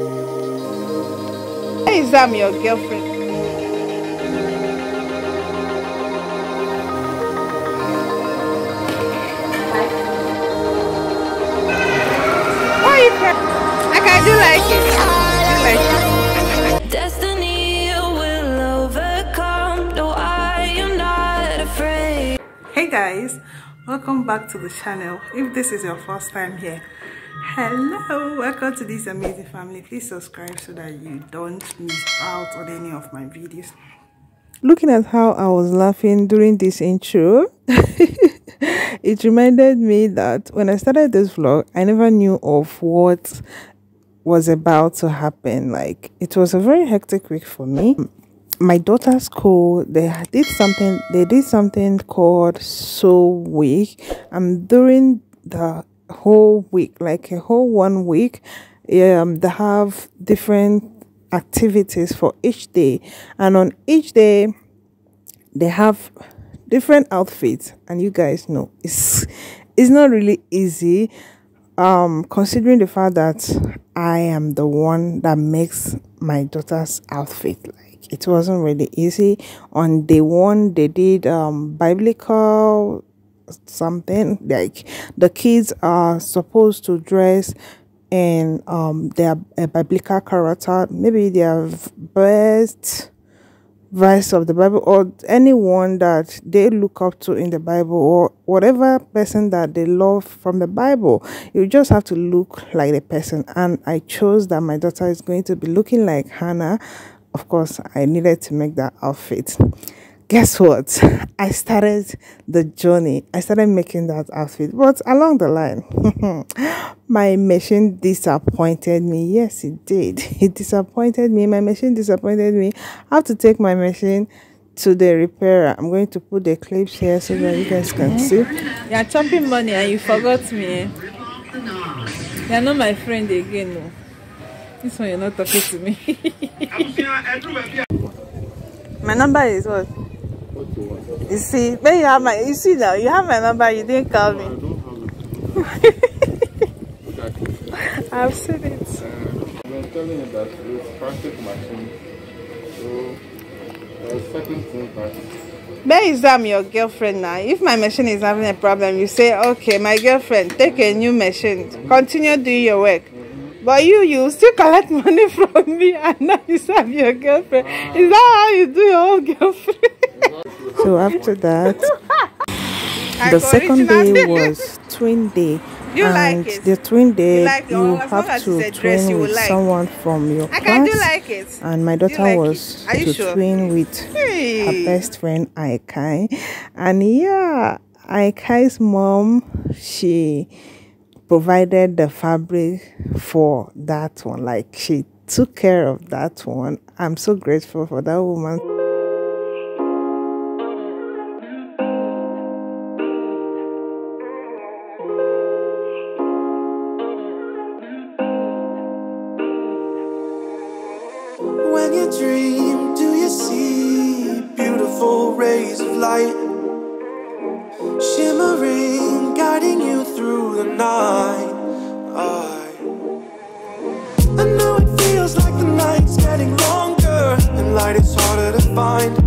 Why is that your girlfriend? Why you pre- Like I do like it. I do like it. Destiny will overcome. No, I am not afraid. Hey guys, welcome back to the channel. If this is your first time here, hello, welcome to this amazing family. Please subscribe so that you don't miss out on any of my videos. Looking at how I was laughing during this intro, it reminded me that when I started this vlog, I never knew of what was about to happen. Like it was a very hectic week for me. My daughter's school, they did something. They did something called Soul Week, and during the whole week, like a whole one week, um, they have different activities for each day, and on each day they have different outfits. And you guys know it's it's not really easy um considering the fact that i am the one that makes my daughter's outfit. Like it wasn't really easy. On day one they did um biblical something like the kids are supposed to dress in um their a biblical character maybe their best verse of the Bible or anyone that they look up to in the Bible or whatever person that they love from the Bible. You just have to look like the person. And I chose that my daughter is going to be looking like Hannah. Of course, I needed to make that outfit. Guess what? I started the journey. I started making that outfit. But along the line, my machine disappointed me. Yes, it did. It disappointed me. My machine disappointed me. I have to take my machine to the repairer. I'm going to put the clips here so that you guys can hmm? see. You're chopping money and you forgot me. Eh? You're not my friend again, no. This one you're not talking to me. my number is what? You see, when you have my, you see now, you have my number, you didn't call me. I've seen it. Uh, I'm telling you that it's plastic machine. So are certain things that Where is that your girlfriend now? If my machine is having a problem, you say, okay, my girlfriend, take a new machine. Continue doing your work. Mm-hmm. But you, you still collect money from me and now you serve your girlfriend. Ah. Is that how you do your own girlfriend? So after that, the second day was twin day. You and like it? the twin day, You like you have to it's a dress twin you with like. someone from your class. I do like it. And my daughter was it? Are you to sure? twin with Hey. her best friend Aikai. And yeah, Aikai's mom, she provided the fabric for that one. Like she took care of that one. I'm so grateful for that woman. When you dream, do you see beautiful rays of light shimmering, guiding you through the night? I, I know it feels like the night's getting longer and light is harder to find.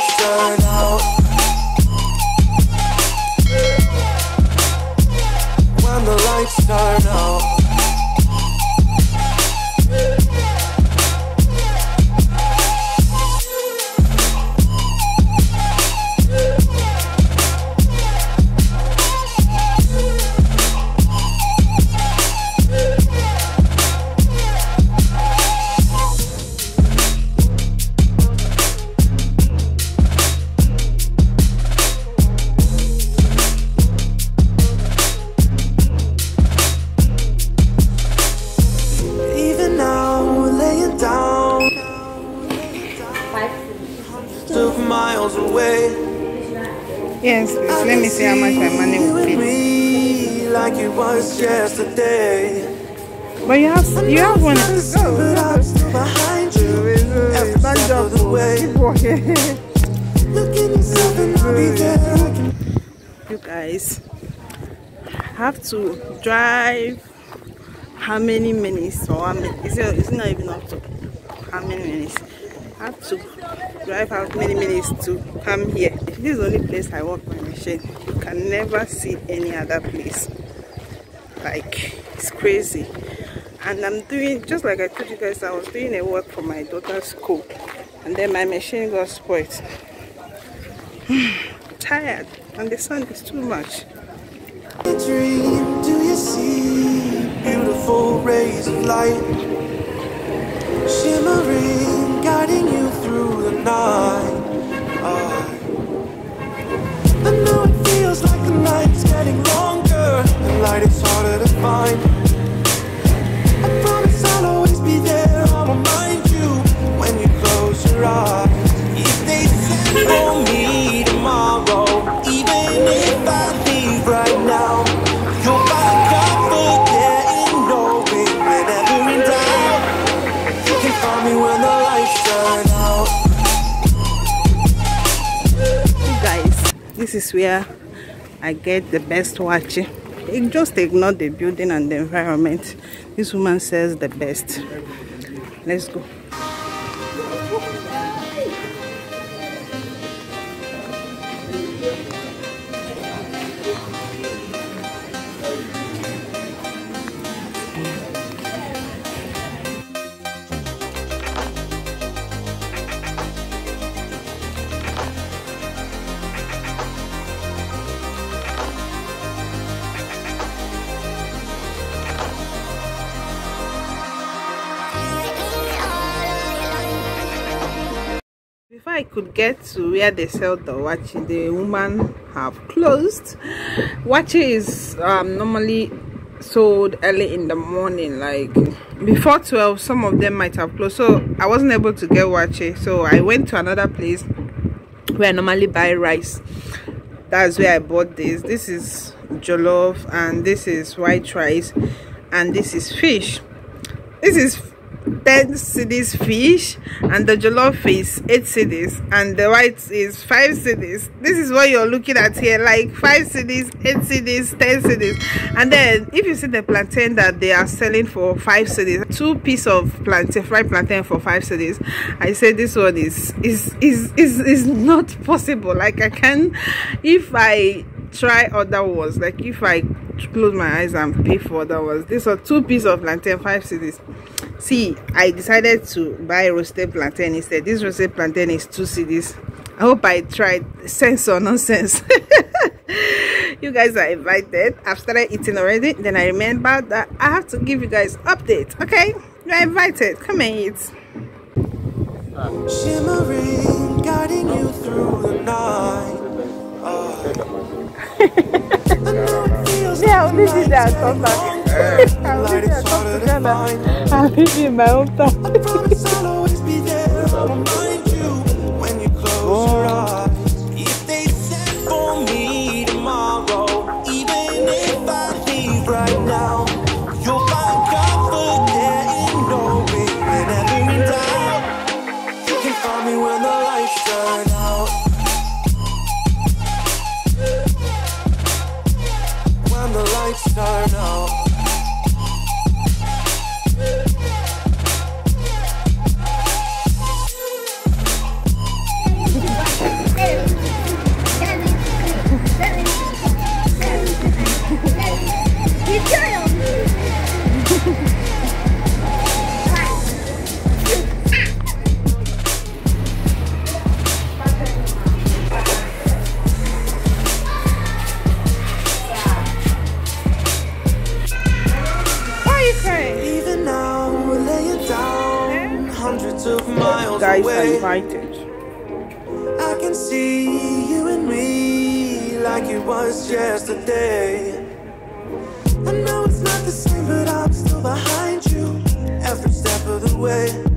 When the lights turn out. When the lights turn out. Miles away. Yes, please. Let me see how much my money will be. like it was yesterday. But you have you have one. But I'm behind you. Every Stand step up. of the way. Keep walking. Look in yourself and I'll be there. You guys have to drive how many minutes or how many it's not even up to how many minutes have to drive out many minutes to come here. This is the only place i work my machine you can never see any other place. Like it's crazy. And i'm doing just like i told you guys i was doing a work for my daughter's school and then my machine got spoiled. Tired and the sun is too much. Dream. Do you see beautiful rays of light night? I, know it feels like the night's getting longer and light is harder to find. Is where i get the best waakye It just ignore the building and the environment. This woman says the best. Let's go Before I could get to where they sell the waakye, the woman have closed. Waakye is um, normally sold early in the morning, like before 12. Some of them might have closed, so I wasn't able to get waakye. So I went to another place where I normally buy rice. That's where I bought this. This is jollof, and this is white rice, and this is fish. This is 10 cedis fish and the jollof is 8 cedis and the white is 5 cedis this is what you're looking at here like 5 cedis 8 cedis 10 cedis and then if you see the plantain that they are selling for 5 cedis two piece of plantain fried plantain for 5 cedis i say this one is is is is, is not possible. Like i can if i try other ones like if i close my eyes and pay for other ones this was two piece of plantain five cedis see i decided to buy roasted plantain instead. This roasted plantain is two cedis i hope i tried sense or nonsense. You guys are invited. I've started eating already. Then i remember that i have to give you guys update okay? You're invited. Come and eat. Shimmering, guiding you through the night. Ah. yeah only did that come back. I only Light did is that come to together. Find. i live in my own town When the lights hundreds of miles Guys away. invited. I can see you and me like it was yesterday. I know it's not the same, but I'm still behind you every step of the way.